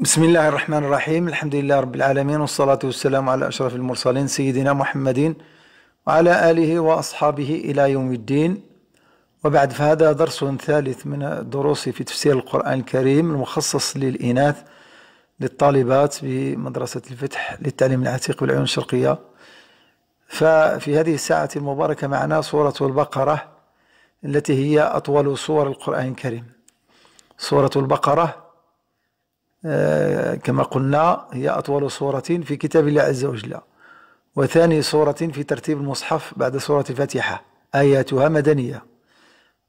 بسم الله الرحمن الرحيم الحمد لله رب العالمين والصلاة والسلام على أشرف المرسلين سيدنا محمد وعلى آله وأصحابه إلى يوم الدين وبعد فهذا درس ثالث من الدروس في تفسير القرآن الكريم المخصص للإناث للطالبات بمدرسة الفتح للتعليم العتيق بالعيون الشرقية ففي هذه الساعة المباركة معنا سورة البقرة التي هي أطول سور القرآن الكريم سورة البقرة كما قلنا هي أطول سورة في كتاب الله عز وجل. وثاني سورة في ترتيب المصحف بعد سورة الفاتحة آياتها مدنية.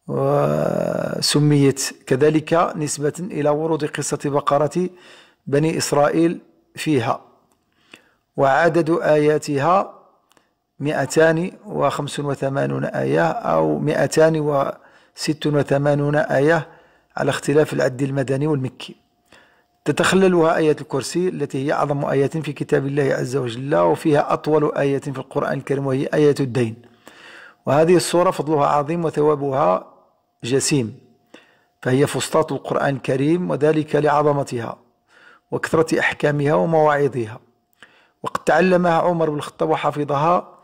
وسميت كذلك نسبة إلى ورود قصة بقرة بني إسرائيل فيها. وعدد آياتها مئتان وخمس وثمانون آية أو مئتان وست وثمانون آية على اختلاف العد المدني والمكي. تتخللها آية الكرسي التي هي أعظم آيات في كتاب الله عز وجل وفيها أطول آية في القرآن الكريم وهي آية الدين. وهذه السورة فضلها عظيم وثوابها جسيم فهي فسطاط القرآن الكريم وذلك لعظمتها وكثرة أحكامها ومواعظها. وقد تعلمها عمر بن الخطاب وحفظها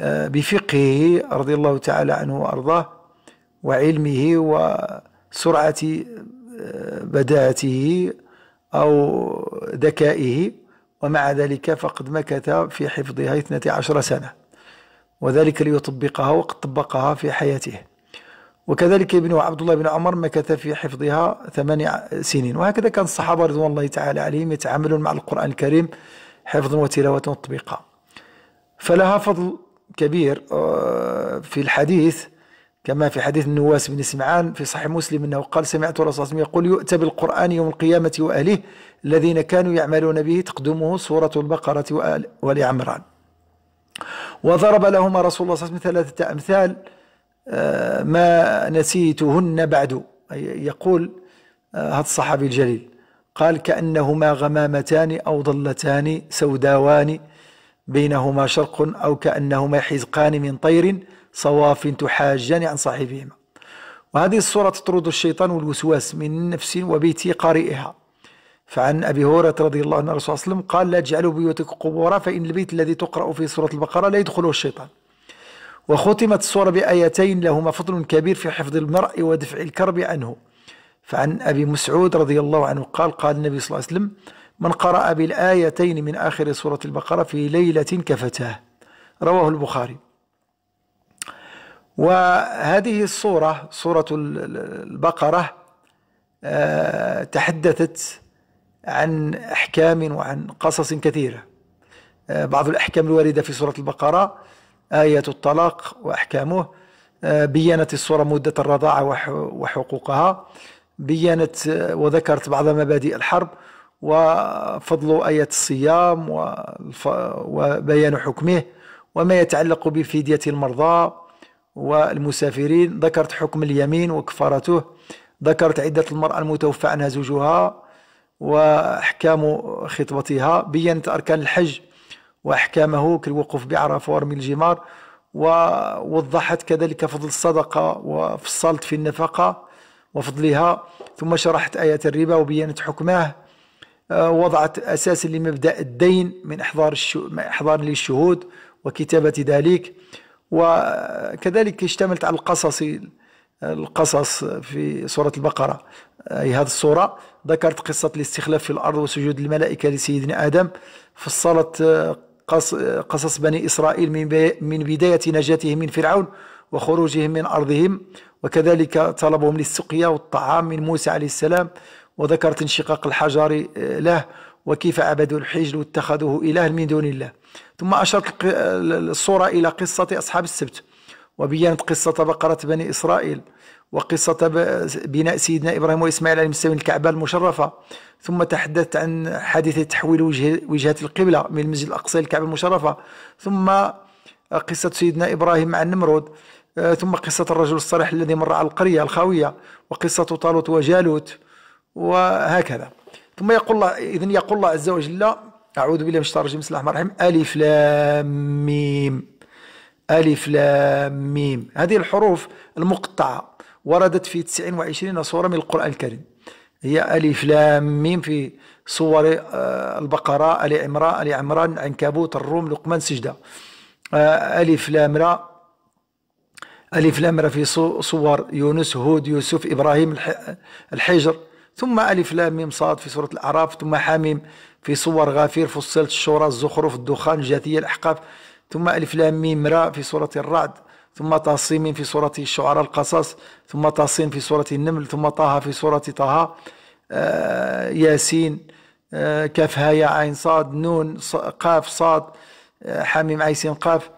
آه، بفقهه رضي الله تعالى عنه وأرضاه وعلمه وسرعة آه، بداعته أو ذكائه ومع ذلك فقد مكث في حفظها 12 سنة وذلك ليطبقها وقد طبقها في حياته. وكذلك ابنه عبد الله بن عمر مكث في حفظها ثمان سنين. وهكذا كان الصحابة رضوان الله تعالى عليهم يتعاملون مع القرآن الكريم حفظا وتلاوة وتطبيقا. فلها فضل كبير آه، في الحديث كما في حديث النواس بن سمعان في صحيح مسلم أنه قال سمعت الرسول صلى الله عليه وسلم يقول يؤتى بالقرآن يوم القيامة وأهله الذين كانوا يعملون به تقدمه سورة البقرة وال عمران. وضرب لهما رسول الله صلى الله عليه وسلم ثلاثة أمثال آه، ما نسيتهن بعد يقول آه، هذا الصحابي الجليل قال كأنهما غمامتان أو ضلتان سوداوان بينهما شرق أو كأنهما حزقان من طير صواف تحاجان عن صاحبهما. وهذه الصورة تطرد الشيطان والوسواس من نفس وبيت قارئها. فعن أبي هريرة رضي الله عنه الرسول صلى الله عليه وسلم قال لا تجعلوا بيوتكم قبورا فإن البيت الذي تقرأ في سورة البقرة لا يدخله الشيطان. وختمت الصورة بآيتين لهما فضل كبير في حفظ المرء ودفع الكرب عنه. فعن أبي مسعود رضي الله عنه قال قال النبي صلى الله عليه وسلم من قرأ بالآيتين من آخر سورة البقرة في ليلة كفتاه. رواه البخاري. وهذه الصورة صورة البقرة آه، تحدثت عن أحكام وعن قصص كثيرة. آه، بعض الأحكام الواردة في سورة البقرة آية الطلاق وأحكامه آه، بينت الصورة مدة الرضاعة وحقوقها بينت وذكرت بعض مبادئ الحرب وفضل آية الصيام وبيان حكمه وما يتعلق بفدية المرضى. والمسافرين ذكرت حكم اليمين وكفارته ذكرت عدة المرأة المتوفى عنها زوجها وأحكام خطبتها بينت أركان الحج وأحكامه كالوقوف بعرفة ورمي الجمار ووضحت كذلك فضل الصدقة وفصلت في النفقة وفضلها ثم شرحت آيات الربا وبينت حكمه وضعت أساسا لمبدأ الدين من إحضار, إحضار للشهود وكتابة ذلك. وكذلك اشتملت على القصص القصص في سورة البقرة. أي هذه السورة ذكرت قصة الاستخلاف في الأرض وسجود الملائكة لسيدنا آدم. فصلت قصص بني إسرائيل من بداية نجاتهم من فرعون وخروجهم من أرضهم. وكذلك طلبهم للسقيا والطعام من موسى عليه السلام. وذكرت انشقاق الحجر له. وكيف عبدوا الحجل واتخذوه إله من دون الله. ثم أشرت الصورة إلى قصة أصحاب السبت وبينت قصة بقرة بني إسرائيل وقصة بناء سيدنا إبراهيم وإسماعيل عليه السلام الكعبة المشرفة. ثم تحدثت عن حادثة تحويل وجه وجهة القبلة من المسجد الأقصى الكعبة المشرفة. ثم قصة سيدنا إبراهيم مع النمرود ثم قصة الرجل الصالح الذي مر على القرية الخاوية وقصة طالوت وجالوت وهكذا. ثم يقول الله إذن يقول الله عز وجل أعوذ بالله من الشيطان الرجيم بسم الله الرحمن الرحيم. ألف لام ميم. ألف لام ميم. هذه الحروف المقطعة وردت في 29 سورة من القرآن الكريم. هي ألف لام ميم في صور آه، البقرة آل عمران آل عمران عنكبوت الروم لقمان سجدة. آه، ألف لام را. ألف لام را في صور يونس هود يوسف إبراهيم الحجر. ثم ألف لام ميم صاد في سورة الأعراف ثم حاميم في صور غافر فصلت الشورى الزخرف الدخان الجاثية الأحقاف. ثم ألف لام ميم را في سورة الرعد. ثم طسم في سورة الشعراء القصص. ثم طس في سورة النمل. ثم طه في سورة طه. آه ياسين. آه كاف هاء عين صاد نون قاف صاد آه حاميم عيسين قاف.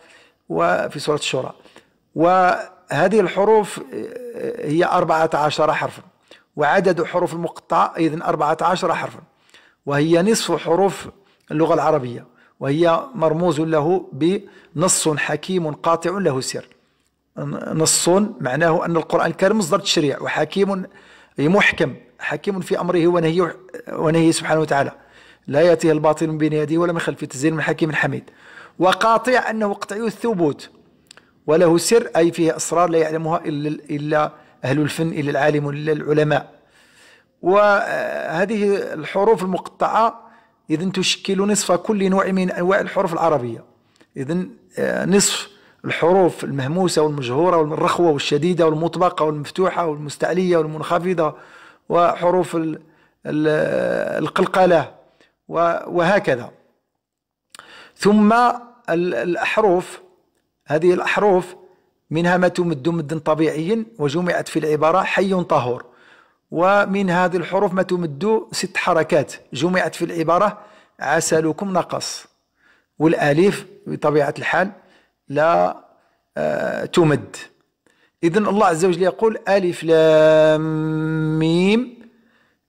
وفي سورة الشورى. وهذه الحروف هي أربعة عشر حرفا. وعدد حروف أيضا أربعة عشر حرفا. وهي نصف حروف اللغة العربية. وهي مرموز له بنص حكيم قاطع له سر. نص معناه أن القرآن الكريم مصدر تشريع وحكيم محكم حكيم في أمره ونهيه ونهيه سبحانه وتعالى. لا يأتيه الباطل من بين يديه ولا من خلفه تزيل من حكيم حميد. وقاطع أنه قطعي الثبوت وله سر أي فيه أسرار لا يعلمها إلا, إلا أهل الفن إلا العالم إلا العلماء. وهذه الحروف المقطعة إذن تشكل نصف كل نوع من أنواع الحروف العربية. إذن آه، نصف الحروف المهموسة والمجهورة والرخوة والشديدة والمطبقة والمفتوحة والمستعلية والمنخفضة وحروف القلقلة وهكذا. ثم الأحرف هذه الأحرف منها ما تمد مدا طبيعيا وجمعت في العبارة حي طهور. ومن هذه الحروف ما تمد ست حركات. جمعت في العبارة عسلكم نقص. والالف بطبيعة الحال لا آه تمد. إذا الله عز وجل يقول ألف لام ميم.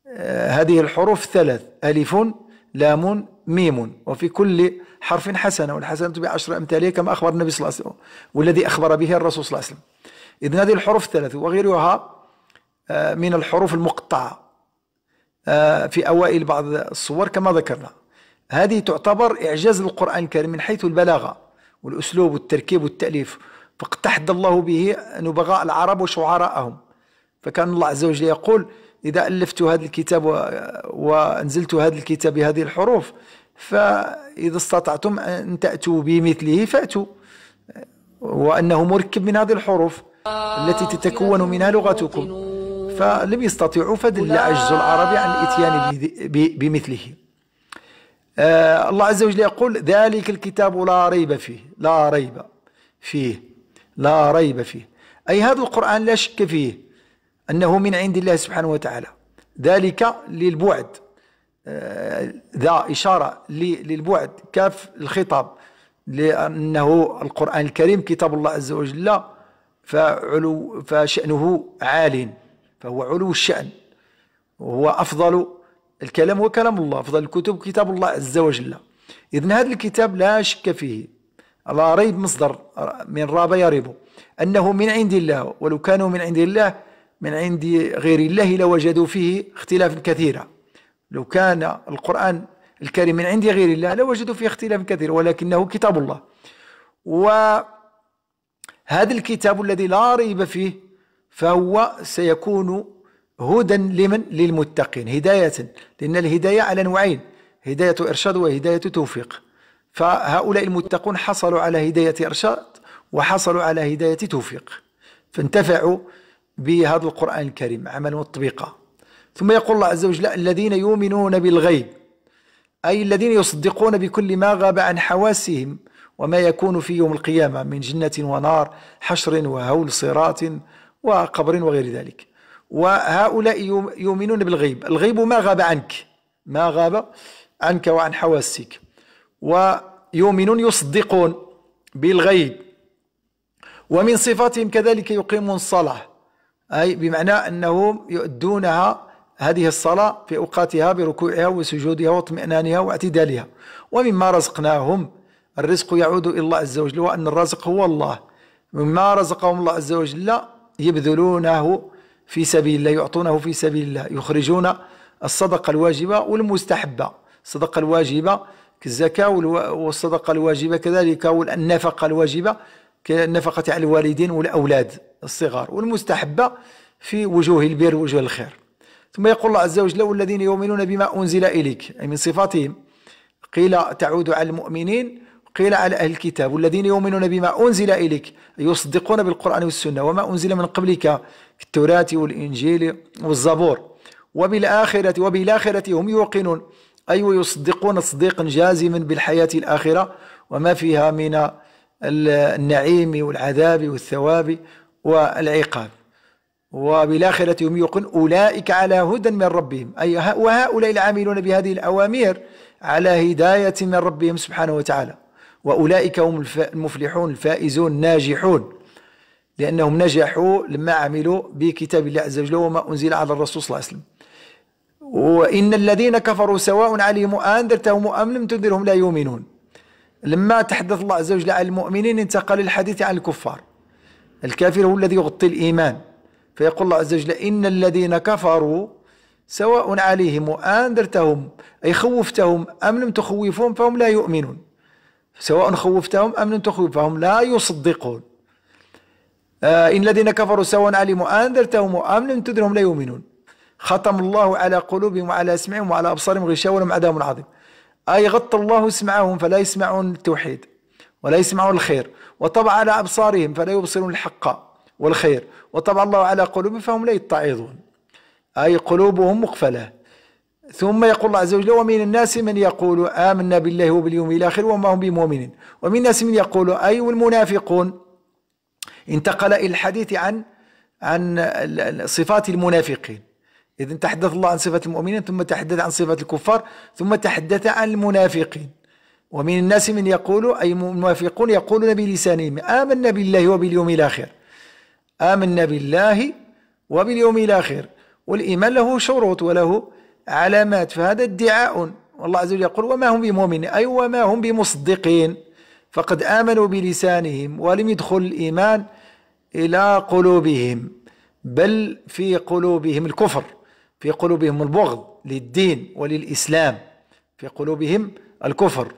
آه هذه الحروف ثلاث. ألف لام ميم. وفي كل حرف حسنة والحسنة بعشر أمثالها كما أخبر النبي صلى الله عليه وسلم والذي أخبر به الرسول صلى الله عليه وسلم. إذن هذه الحروف ثلاث وغيرها آه من الحروف المقطعة آه في أوائل بعض الصور كما ذكرنا. هذه تعتبر إعجاز القرآن الكريم من حيث البلاغة والأسلوب والتركيب والتأليف فقد تحدى الله به نبغاء العرب وشعراءهم. فكان الله عز وجل يقول إذا ألفت هذا الكتاب وأنزلت هذا الكتاب بهذه الحروف فإذا استطعتم أن تأتوا بمثله فأتوا. وأنه مركب من هذه الحروف التي تتكون منها لغتكم. فلم يستطيعوا فدل عجز العرب عن الإتيان بمثله. آه الله عز وجل يقول ذلك الكتاب لا ريب فيه لا ريب فيه لا ريب فيه. أي هذا القرآن لا شك فيه أنه من عند الله سبحانه وتعالى. ذلك للبعد. ذا إشارة للبعد كاف الخطاب لأنه القرآن الكريم كتاب الله عز وجل فعلو فشأنه عال فهو علو الشأن وهو أفضل الكلام هو كلام الله أفضل الكتب كتاب الله عز وجل. إذن هذا الكتاب لا شك فيه لا ريب مصدر من راب يريب أنه من عند الله ولو كانوا من عند الله من عند غير الله لوجدوا فيه اختلافا كثيرا. لو كان القرآن الكريم من عند غير الله لوجدوا فيه اختلافا كثيرا ولكنه كتاب الله. وهذا الكتاب الذي لا ريب فيه فهو سيكون هدى لمن؟ للمتقين. هداية لأن الهداية على نوعين هداية إرشاد وهداية توفيق. فهؤلاء المتقون حصلوا على هداية إرشاد وحصلوا على هداية توفيق. فانتفعوا بهذا القرآن الكريم عملا وتطبيقا ثم يقول الله عز وجل الذين يؤمنون بالغيب أي الذين يصدقون بكل ما غاب عن حواسهم وما يكون في يوم القيامة من جنة ونار حشر وهول صراط وقبر وغير ذلك. وهؤلاء يؤمنون بالغيب. الغيب ما غاب عنك ما غاب عنك وعن حواسك. ويؤمنون يصدقون بالغيب. ومن صفاتهم كذلك يقيمون الصلاة أي بمعنى أنهم يؤدونها هذه الصلاة في أوقاتها بركوعها وسجودها واطمئنانها واعتدالها. ومما رزقناهم الرزق يعود إلى الله عز وجل وأن الرازق هو الله. مما رزقهم الله عز وجل يبذلونه في سبيل الله يعطونه في سبيل الله يخرجون الصدقة الواجبة والمستحبة. الصدقة الواجبة كالزكاة والصدقة الواجبة كذلك والنفقة الواجبة كالنفقة على الوالدين والأولاد الصغار. والمستحبة في وجوه البر ووجوه الخير. ثم يقول الله عز وجل والذين يؤمنون بما أنزل إليك أي من صفاتهم. قيل تعود على المؤمنين قيل على أهل الكتاب والذين يؤمنون بما أنزل إليك يصدقون بالقرآن والسنة وما أنزل من قبلك التوراة والإنجيل والزبور. وبالآخرة وبالآخرة هم يوقنون. أي ويصدقون تصديقا جازما بالحياة الآخرة وما فيها من النعيم والعذاب والثواب والعقاب. وبالآخرة هم يوقن أولئك على هدى من ربهم. أي وهؤلاء العاملون بهذه الأوامر على هداية من ربهم سبحانه وتعالى. وأولئك هم المفلحون الفائزون الناجحون. لأنهم نجحوا لما عملوا بكتاب الله عز وجل وما أنزل على الرسول صلى الله عليه وسلم. وإن الذين كفروا سواء عليهم أنذرتهم أم لم تنذرهم لا يؤمنون. لما تحدث الله عز وجل عن المؤمنين انتقل الحديث عن الكفار. الكافر هو الذي يغطي الإيمان. فيقول الله عز وجل إن الذين كفروا سواء عليهم أنذرتهم أي خوفتهم أم لم تخوفهم فهم لا يؤمنون. سواء خوفتهم أم لم تخوفهم لا يصدقون. آه إن الذين كفروا سواء علموا أنذرتهم أم لم تنذرهم لا يؤمنون. ختم الله على قلوبهم وعلى أسمعهم وعلى أبصارهم غشاوة ولهم عذاب عظيم. أي غطى الله سمعهم فلا يسمعون التوحيد ولا يسمعون الخير وطبع على أبصارهم فلا يبصرون الحق. والخير. وطبع الله على قلوبهم فهم لا يتعظون. أي قلوبهم مقفلة. ثم يقول الله عز وجل ومن الناس من يقول آمنا بالله وباليوم الآخر وما هم بمؤمنين. ومن الناس من يقول أي والمنافقون انتقل إلى الحديث عن عن صفات المنافقين. إذا تحدث الله عن صفات المؤمنين ثم تحدث عن صفات الكفار ثم تحدث عن المنافقين. ومن الناس من يقول أي المنافقون يقولون بلسانهم آمنا بالله وباليوم الآخر. آمنا بالله وباليوم الآخر. والإيمان له شروط وله علامات فهذا ادعاء. والله عز وجل يقول وما هم بمؤمنين؟ أي وما هم بمصدقين؟ فقد آمنوا بلسانهم ولم يدخل الإيمان إلى قلوبهم بل في قلوبهم الكفر في قلوبهم البغض للدين وللإسلام في قلوبهم الكفر.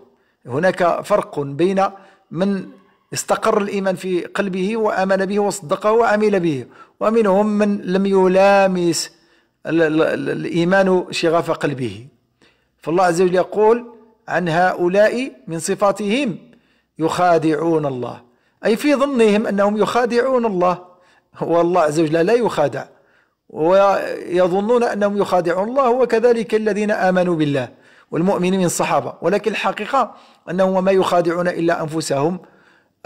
هناك فرق بين من استقر الإيمان في قلبه وآمن به وصدقه وعمل به. ومنهم من لم يلامس الإيمان شغف قلبه. فالله عز وجل يقول عن هؤلاء من صفاتهم يخادعون الله. أي في ظنهم أنهم يخادعون الله. والله عز وجل لا يخادع. ويظنون أنهم يخادعون الله وكذلك الذين آمنوا بالله. والمؤمنين من الصحابة ولكن الحقيقة أنهم ما يخادعون إلا أنفسهم.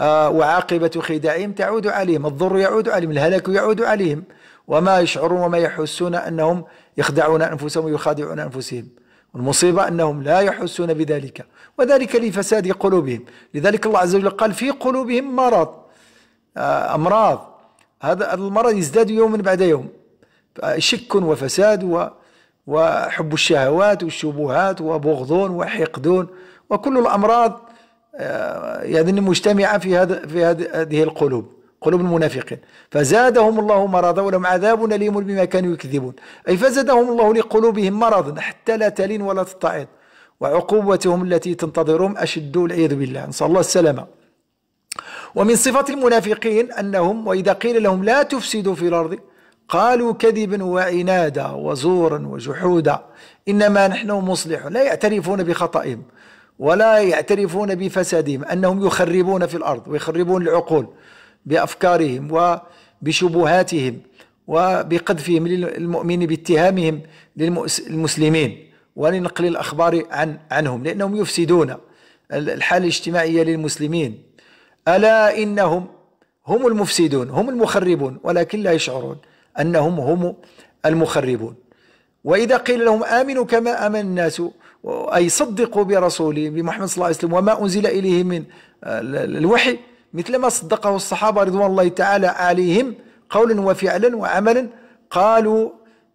وعاقبة خداعهم تعود عليهم الضر يعود عليهم الهلاك يعود عليهم. وما يشعرون وما يحسون أنهم يخدعون أنفسهم ويخادعون أنفسهم. والمصيبة أنهم لا يحسون بذلك. وذلك لفساد قلوبهم. لذلك الله عز وجل قال في قلوبهم مرض آه، أمراض. هذا المرض يزداد يوما بعد يوم. شك وفساد وحب الشهوات والشبهات وبغضون وحقدون. وكل الأمراض آه، يعني مجتمعة في هذا في هذه القلوب قلوب المنافقين. فزادهم الله مرضا ولهم عذاب أليم بما كانوا يكذبون. أي فزادهم الله لقلوبهم مرضا حتى لا تلين ولا تتعظ وعقوبتهم التي تنتظرهم أشد والعياذ بالله. نسأل الله السلامة. ومن صفات المنافقين أنهم وإذا قيل لهم لا تفسدوا في الأرض قالوا كذبا وعنادا وزورا وجحودا. إنما نحن مصلحون. لا يعترفون بخطئهم. ولا يعترفون بفسادهم أنهم يخربون في الأرض ويخربون العقول بأفكارهم وبشبهاتهم وبقذفهم للمؤمنين باتهامهم للمسلمين. ولنقل الأخبار عن عنهم لأنهم يفسدون الحالة الاجتماعية للمسلمين. ألا إنهم هم المفسدون هم المخربون ولكن لا يشعرون أنهم هم المخربون. وإذا قيل لهم آمنوا كما آمن الناس أي صدقوا برسوله بمحمد صلى الله عليه وسلم وما أنزل إليه من الوحي مثلما صدقه الصحابة رضوان الله تعالى عليهم قولا وفعلا وعملا قالوا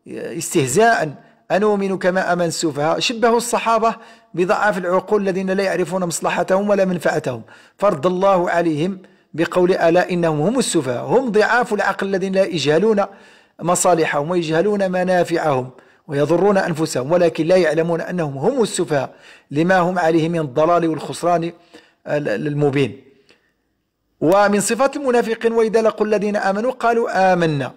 استهزاء أنؤمن كما أمن السفهاء. شبهوا الصحابة بضعاف العقول الذين لا يعرفون مصلحتهم ولا منفعتهم. فرض الله عليهم بقول ألا إنهم هم السفهاء هم ضعاف العقل الذين لا يجهلون مصالحهم ويجهلون منافعهم. ويضرون أنفسهم ولكن لا يعلمون أنهم هم السفهاء لما هم عليه من الضلال والخسران المبين. ومن صفات المنافقين وإذا لقوا الذين آمنوا قالوا آمنا.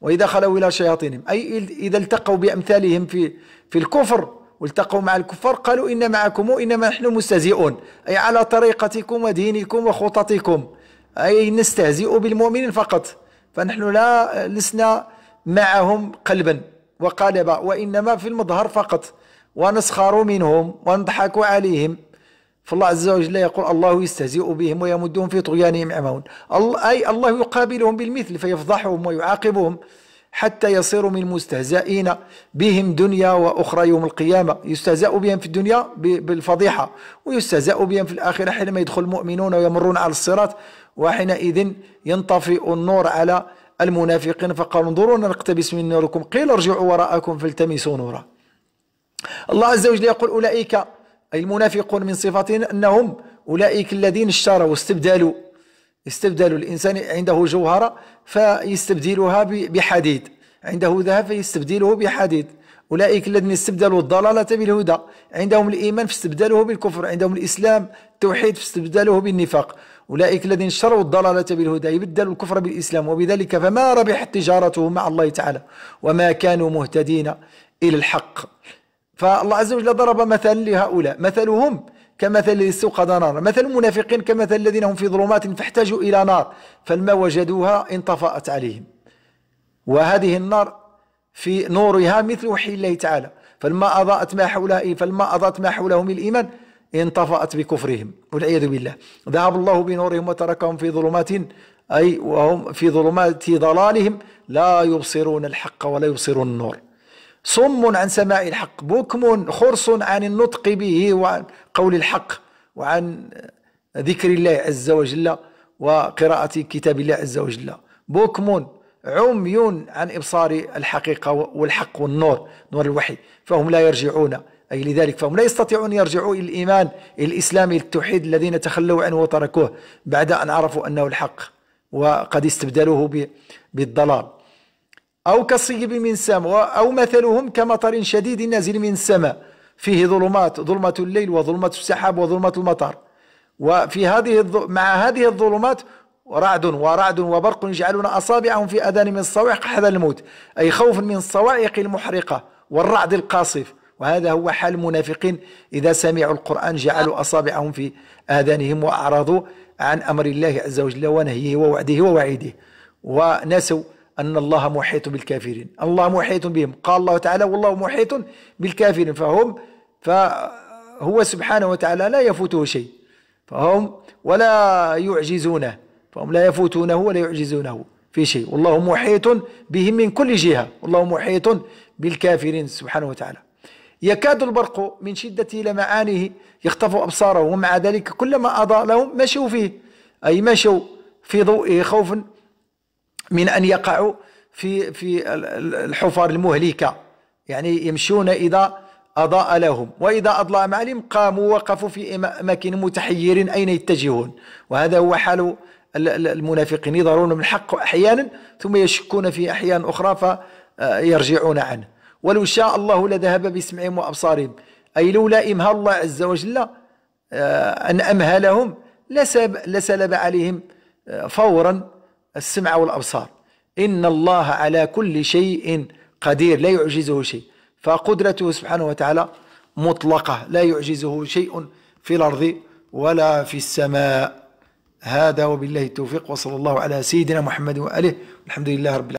وإذا خلوا إلى شياطينهم أي إذا التقوا بأمثالهم في في الكفر والتقوا مع الكفار قالوا إن معكم إنما نحن مستهزئون. أي على طريقتكم ودينكم وخططكم. أي نستهزئ بالمؤمنين فقط. فنحن لا لسنا معهم قلبا. وقالبا وإنما في المظهر فقط. ونسخر منهم ونضحك عليهم. فالله عز وجل يقول الله يستهزئ بهم ويمدهم في طغيانهم يعمهون أي الله يقابلهم بالمثل فيفضحهم ويعاقبهم حتى يصيروا من المستهزئين بهم دنيا وأخرى يوم القيامة. يستهزأ بهم في الدنيا بالفضيحة ويستهزأ بهم في الآخرة حينما يدخل المؤمنون ويمرون على الصراط. وحينئذ ينطفئ النور على المنافقين فقالوا انظرونا نقتبس من نوركم قيل ارجعوا وراءكم فالتمسوا نورا. الله عز وجل يقول أولئك أي المنافقون من صفاتهم أنهم أولئك الذين اشتروا واستبدلوا استبدلوا. الإنسان عنده جوهرة فيستبدلها بحديد. عنده ذهب فيستبدله بحديد. أولئك الذين استبدلوا الضلالة بالهدى عندهم الإيمان فاستبدلوه بالكفر عندهم الإسلام التوحيد فاستبدلوه بالنفاق. أولئك الذين اشتروا الضلالة بالهدى يبدلوا الكفر بالإسلام وبذلك فما ربحت تجارتهم مع الله تعالى وما كانوا مهتدين إلى الحق. فالله عز وجل ضرب مثلا لهؤلاء مثلهم كمثل الذي استوقد نارا مثل المنافقين كمثل الذين هم في ظلمات فاحتاجوا إلى نار فلما وجدوها انطفأت عليهم. وهذه النار في نورها مثل وحي الله تعالى. فلما أضاءت ما حولها فلما أضاءت ما حولهم الإيمان انطفأت بكفرهم. والعياذ بالله. ذهب الله بنورهم وتركهم في ظلمات أي وهم في ظلمات ضلالهم. لا يبصرون الحق ولا يبصرون النور. صم عن سماع الحق بكم خرص عن النطق به وعن قول الحق وعن ذكر الله عز وجل وقراءة كتاب الله عز وجل. بكم عمي عن إبصار الحقيقة والحق والنور نور الوحي. فهم لا يرجعون. أي لذلك فهم لا يستطيعون يرجعوا إلى الإيمان إلى الإسلام إلى التوحيد الذين تخلوا عنه وتركوه بعد أن عرفوا أنه الحق وقد استبدلوه بالضلال. أو كالصيب من السماء أو مثلهم كمطر شديد نازل من السماء فيه ظلمات ظلمة الليل وظلمة السحاب وظلمة المطر. وفي هذه مع هذه الظلمات رعد ورعد وبرق يجعلون أصابعهم في أذان من الصواعق حذر الموت أي خوف من الصواعق المحرقة والرعد القاصف. وهذا هو حال المنافقين إذا سمعوا القرآن جعلوا أصابعهم في آذانهم وأعرضوا عن أمر الله عز وجل ونهيه ووعده ووعيده. ونسوا أن الله محيط بالكافرين. الله محيط بهم. قال الله تعالى والله محيط بالكافرين. فهم فهو سبحانه وتعالى لا يفوته شيء. فهم ولا يعجزونه. فهم لا يفوتونه ولا يعجزونه في شيء. والله محيط بهم من كل جهة. والله محيط بالكافرين سبحانه وتعالى. يكاد البرق من شدة لمعانه يخطف أبصارهم ومع ذلك كلما أضاء لهم مشوا فيه. أي مشوا في ضوئه خوفا من أن يقعوا في في الحفر المهلكة. يعني يمشون إذا أضاء لهم. وإذا أضلى معلم قاموا وقفوا في أماكن متحيرين أين يتجهون. وهذا هو حال المنافقين يظهرون من الحق أحيانا ثم يشكون في أحيان أخرى فيرجعون عنه. ولو شاء الله لذهب بسمعهم وأبصارهم. أي لولا إمهال الله عز وجل آه، أن أمهلهم لسلب عليهم آه، فورا السمع والأبصار. إن الله على كل شيء قدير لا يعجزه شيء. فقدرته سبحانه وتعالى مطلقة لا يعجزه شيء في الأرض ولا في السماء. هذا وبالله التوفيق وصلى الله على سيدنا محمد وآله. الحمد لله رب العالمين.